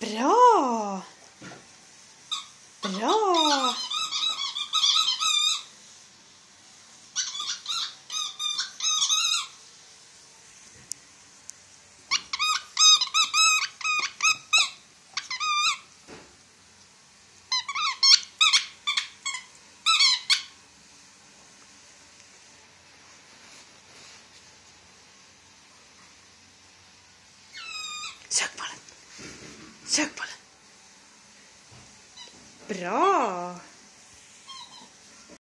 Bra! Bra! Sök på Sök bollen. Bra!